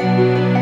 Música